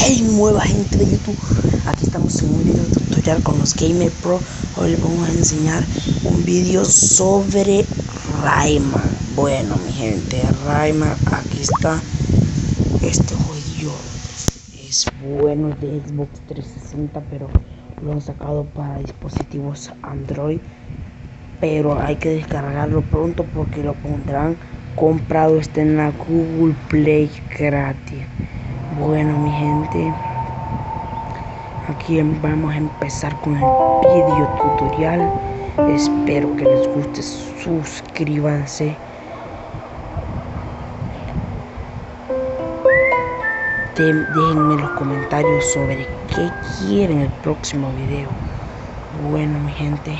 Hey nueva gente de YouTube, aquí estamos en un video tutorial con los Gamer Pro. Hoy les vamos a enseñar un video sobre Rayman. Bueno mi gente, Rayman, aquí está. Este juego es bueno de Xbox 360, pero lo han sacado para dispositivos Android. Pero hay que descargarlo pronto porque lo pondrán comprado está en la Google Play gratis. Bueno, mi gente, aquí em, vamos a empezar con el video tutorial. Espero que les guste. Suscríbanse. Déjenme los comentarios sobre qué quieren el próximo video. Bueno, mi gente,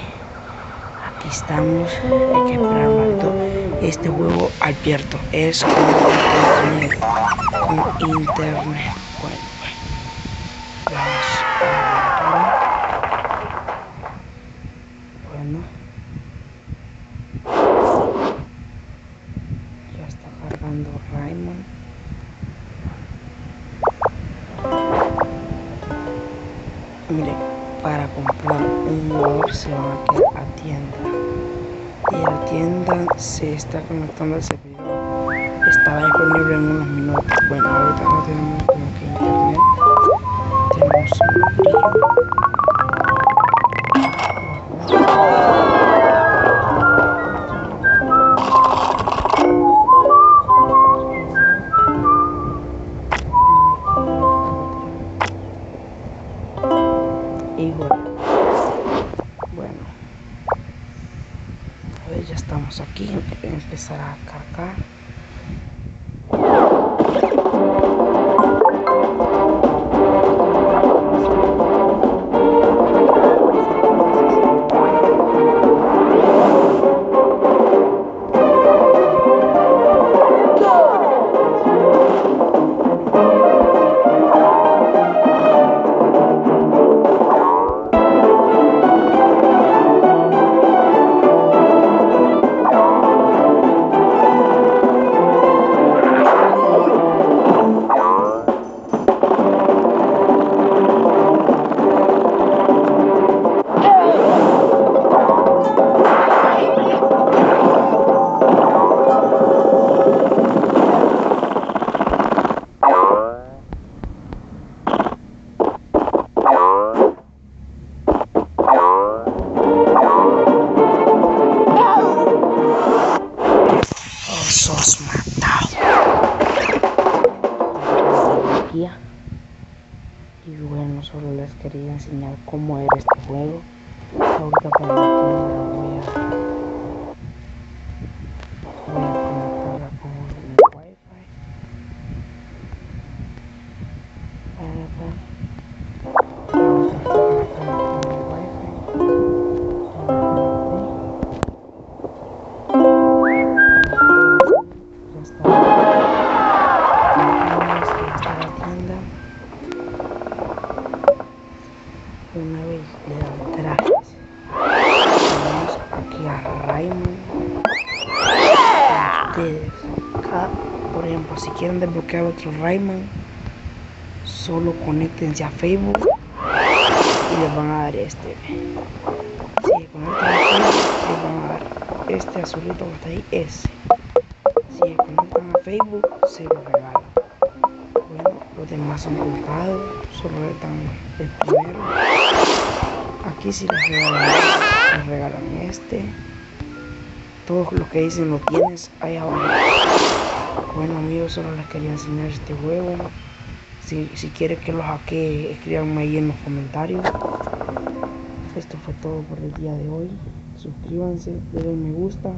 aquí estamos. Hay que esperar un rato. Este juego abierto es internet. Bueno, a Bueno, ya está cargando Raymond. Mire, para comprar un jugador se va a a tienda. Y la tienda se está conectando al servidor estará disponible en unos minutos. Bueno, ahorita no tenemos como que internet. Tenemos Igual. Bueno. A ver, ya estamos aquí. Empezar a cargar. Solo les quería enseñar cómo era este juego. Ahorita cuando la voy a si quieren desbloquear otro Rayman, solo conéctense a Facebook y les van a dar este. Si conectan a Facebook, les van a dar este azulito que está ahí, ese. Si conectan a Facebook, se lo regalan. Bueno, los demás son comprados, solo están el primero. Aquí si les regalan, les regalan este. Todos los que dicen lo tienes ahí abajo. Bueno amigos, solo les quería enseñar este juego. Si, si quieren que lo hackee, escríbanme ahí en los comentarios. Esto fue todo por el día de hoy. Suscríbanse, denle me gusta.